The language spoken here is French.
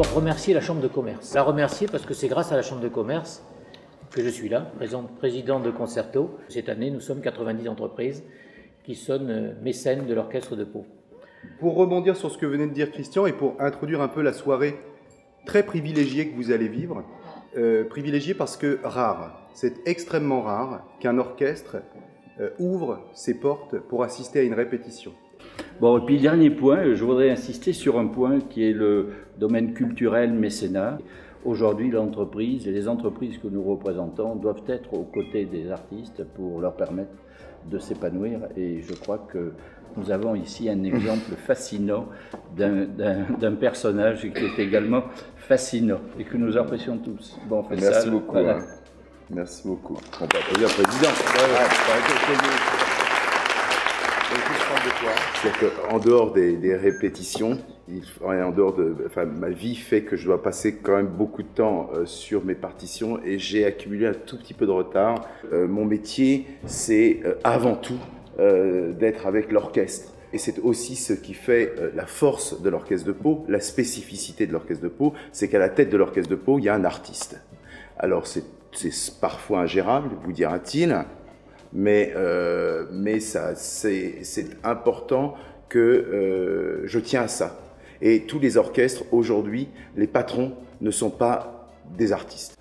d'abord remercier la Chambre de commerce. La remercier parce que c'est grâce à la Chambre de commerce que je suis là, président de Concerto. Cette année, nous sommes 90 entreprises qui sonnent euh, mécènes de l'Orchestre de Pau. Pour rebondir sur ce que venait de dire Christian et pour introduire un peu la soirée très privilégiée que vous allez vivre, euh, privilégiée parce que rare, c'est extrêmement rare qu'un orchestre euh, ouvre ses portes pour assister à une répétition. Bon, et puis dernier point, je voudrais insister sur un point qui est le domaine culturel mécénat. Aujourd'hui, l'entreprise et les entreprises que nous représentons doivent être aux côtés des artistes pour leur permettre de s'épanouir. Et je crois que nous avons ici un exemple fascinant d'un personnage qui est également fascinant et que nous apprécions tous. Bon, Merci beaucoup. Hein. Merci beaucoup. On peut applaudir le président. En dehors des, répétitions, en dehors de, enfin, ma vie fait que je dois passer quand même beaucoup de temps euh, sur mes partitions et j'ai accumulé un tout petit peu de retard. Euh, mon métier, c'est euh, avant tout d'être avec l'orchestre. Et c'est aussi ce qui fait la force de l'orchestre de Pau, la spécificité de l'orchestre de Pau, c'est qu'à la tête de l'orchestre de Pau, il y a un artiste. Alors c'est parfois ingérable, vous dira-t-il, mais, euh, mais ça, c'est important que euh, je tiens à ça. Et tous les orchestres, aujourd'hui, les patrons ne sont pas des artistes.